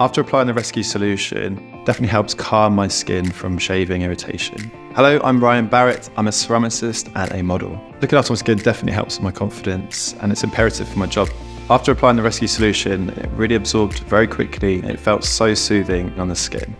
After applying the rescue solution, definitely helps calm my skin from shaving irritation. Hello, I'm Ryan Barrett. I'm a ceramicist and a model. Looking after my skin definitely helps my confidence and it's imperative for my job. After applying the rescue solution, it really absorbed very quickly it felt so soothing on the skin.